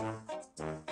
Thank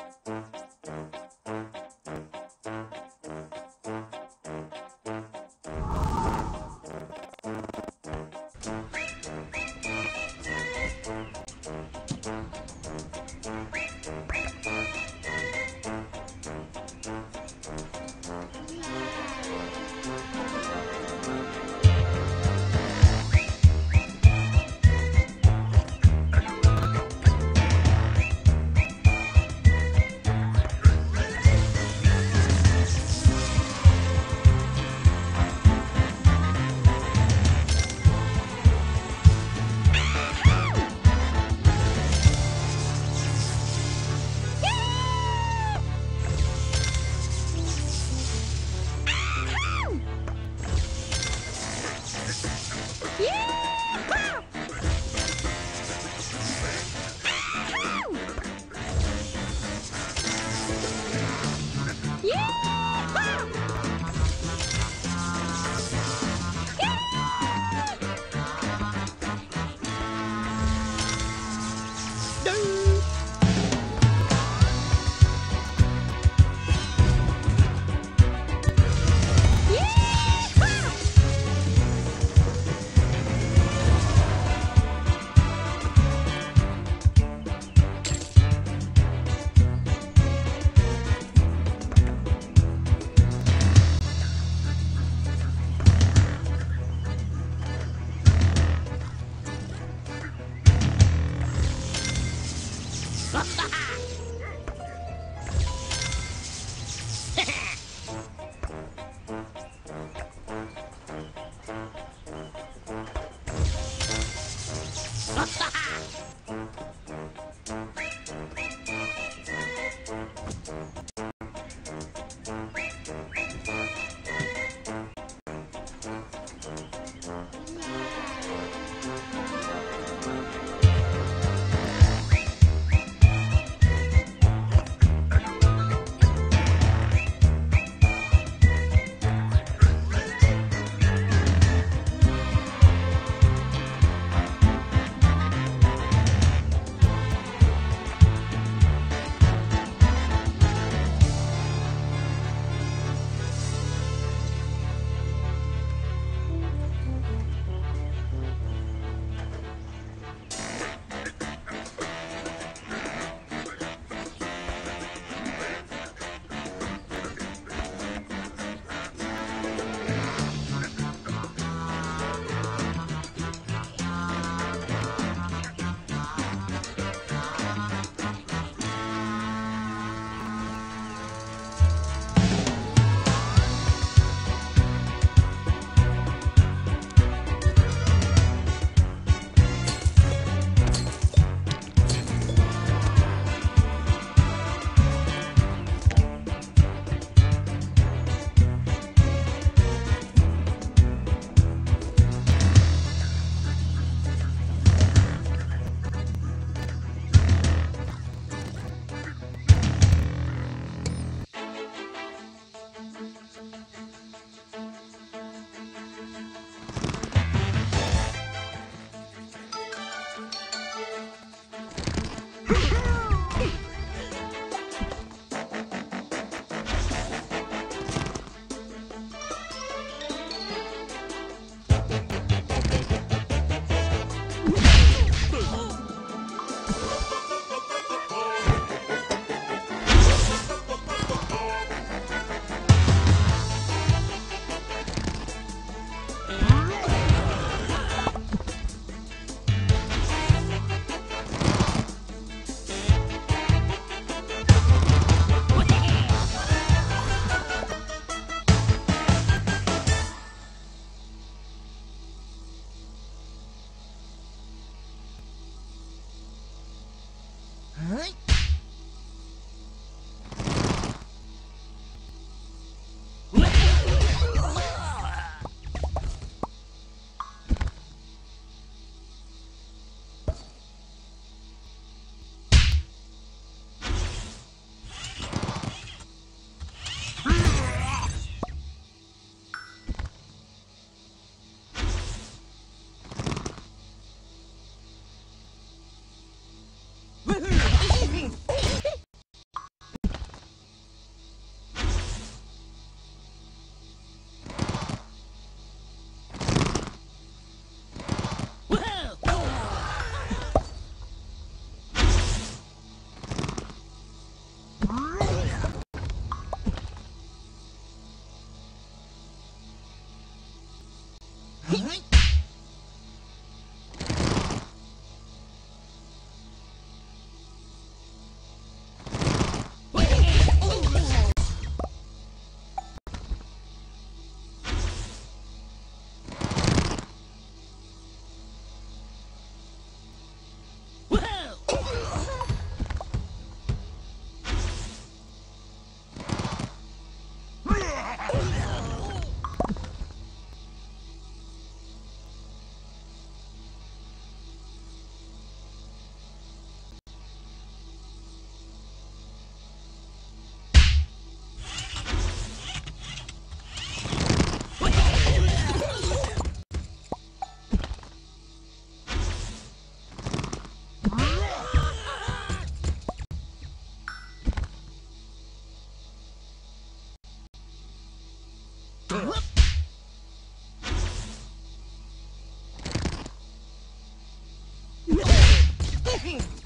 King.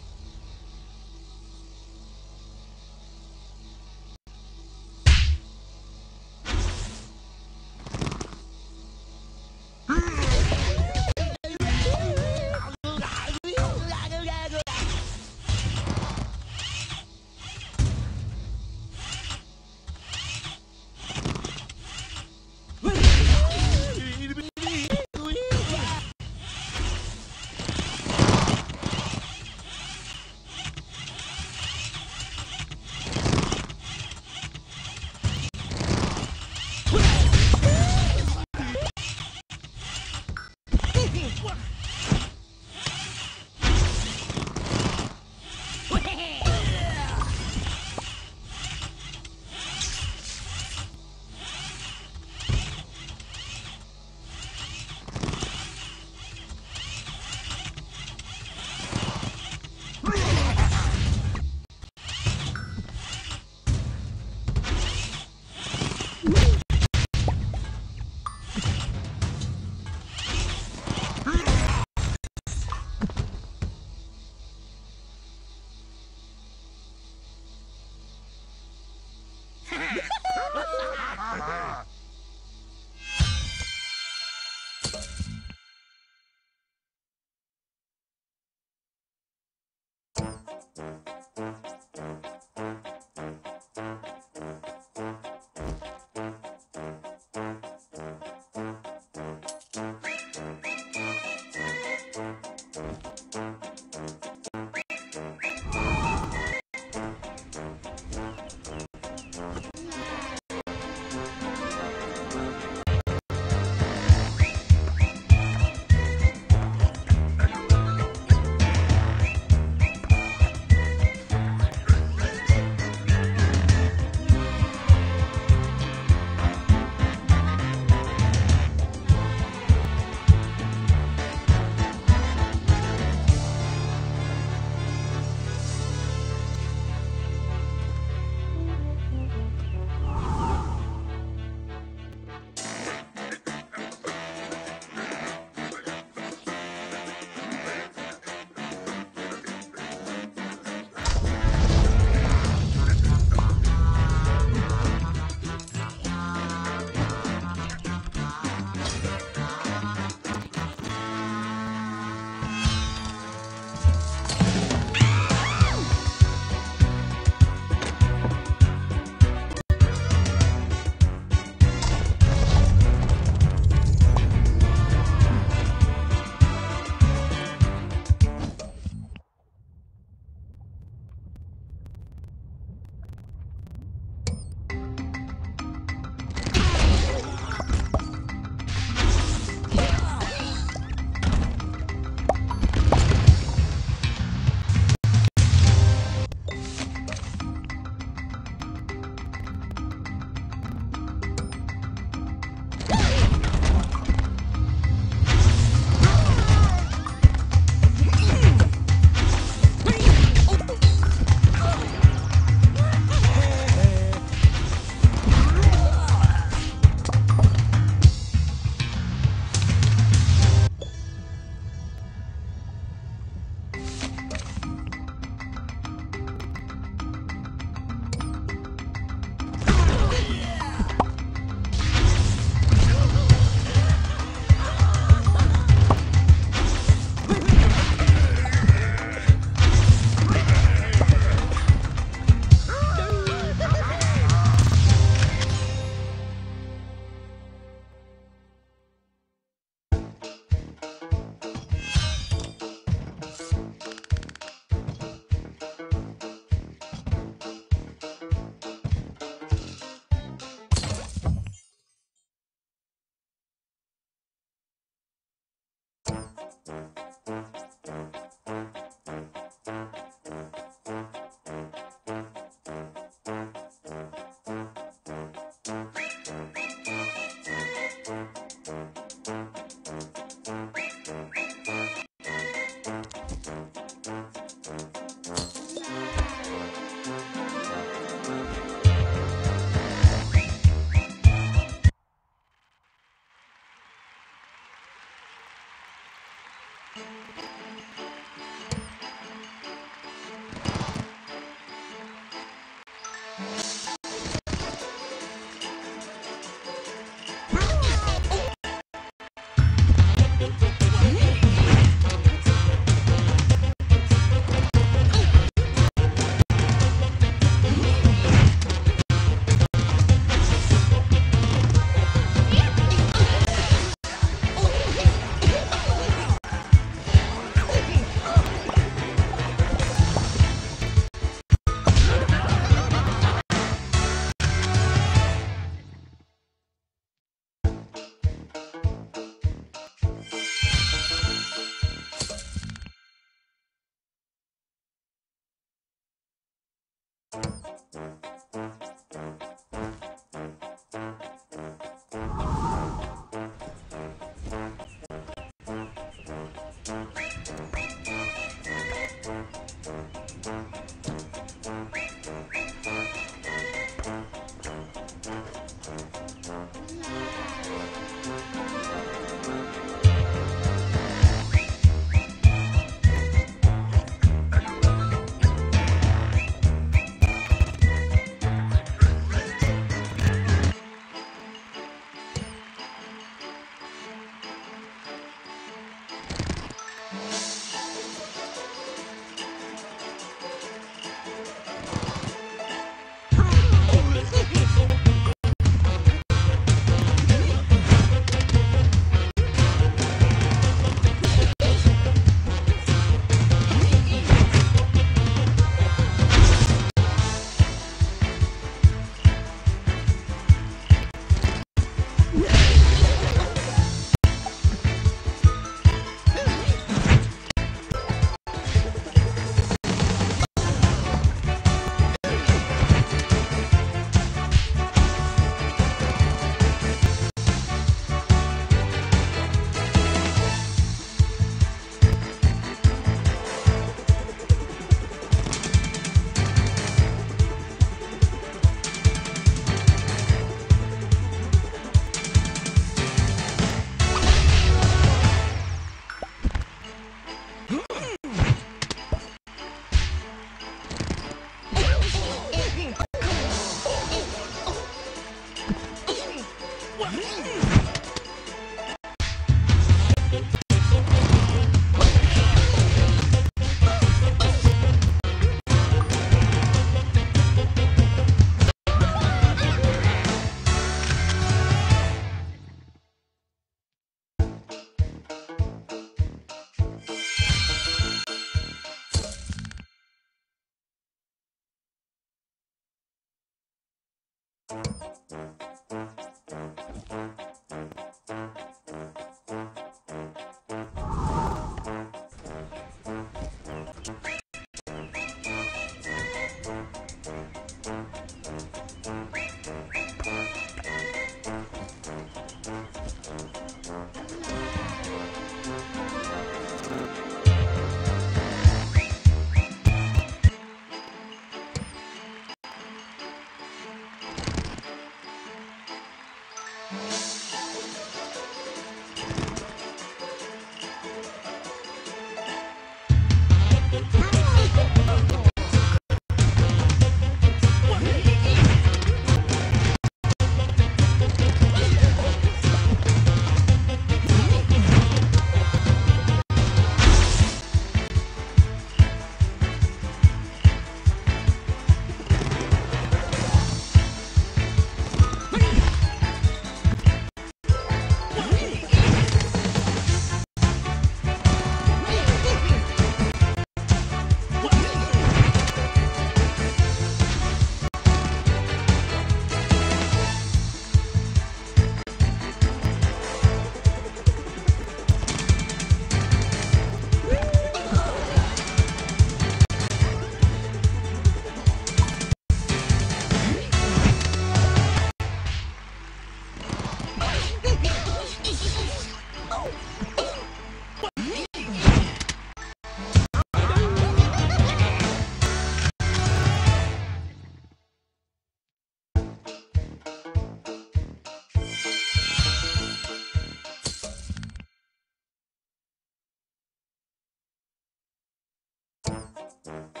Mm-hmm.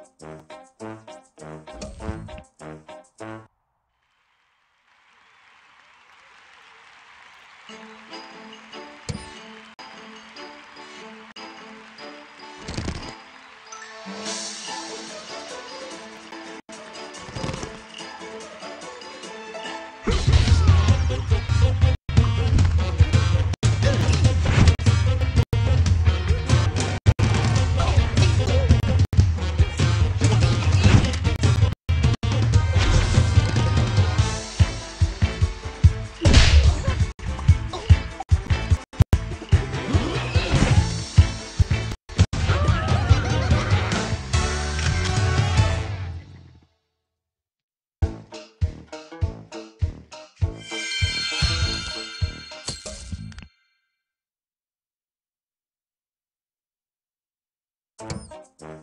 Thank you. Bye.